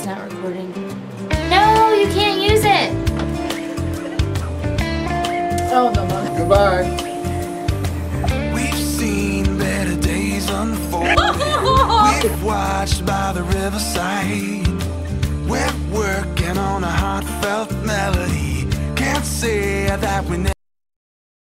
It's not recording. No, you can't use it. Oh, no, no. Goodbye. We've seen better days unfold. We've watched by the riverside. We're working on a heartfelt melody. Can't say that we never.